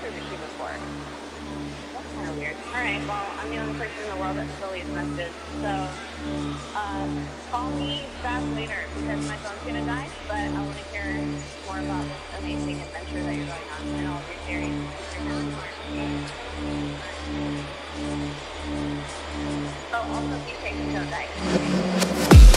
through the queue before. That's kind of weird. Alright, well, I'm the only person in the world that still leaves messages. So, uh, call me back later because my phone's gonna die, but I want to hear more about this amazing adventure that you're going on and all of your theories. Oh, also, you take the toe die.